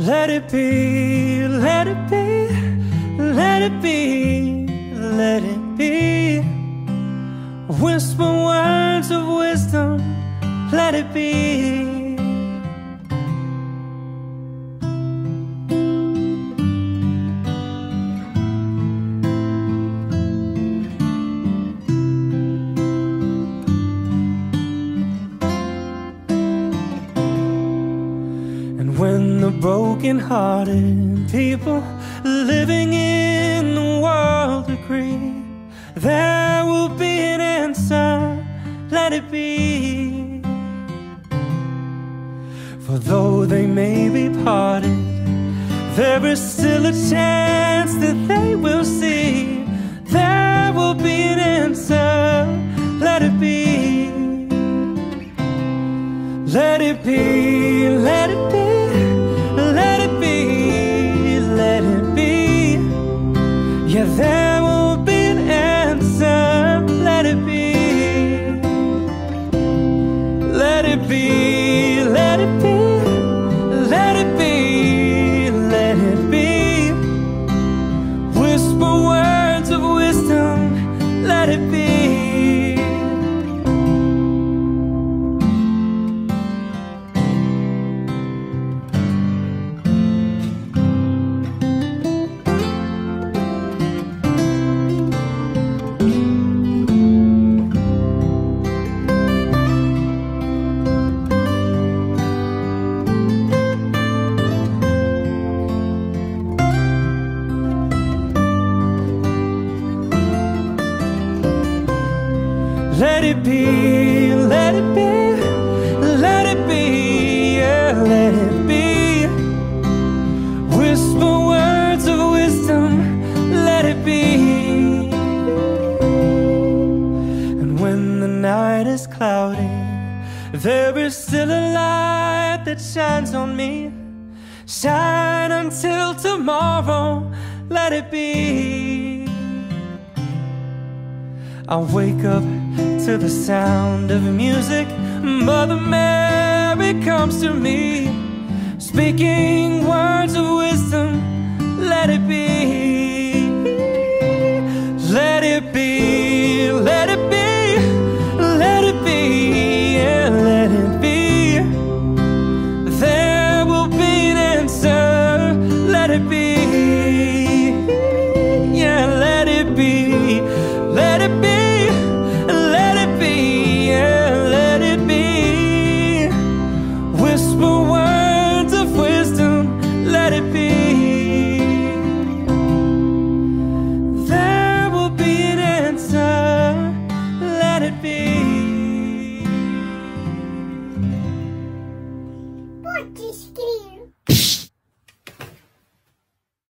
Let it be, let it be, let it be, let it be. Whisper words of wisdom, let it be. When the broken-hearted people living in the world agree there will be an answer, let it be. For though they may be parted, there is still a chance that they will see. There will be an answer, let it be. Let it be, let it be. There will be an answer. Let it be. Let it be. Let it be. Let it be. Let it be. Whisper words of wisdom. Let it be. Let it be, let it be, let it be, yeah, let it be. Whisper words of wisdom, let it be. And when the night is cloudy, there is still a light that shines on me. Shine until tomorrow, let it be. I wake up to the sound of music. Mother Mary comes to me, speaking words of wisdom. Let it be.